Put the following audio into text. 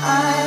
I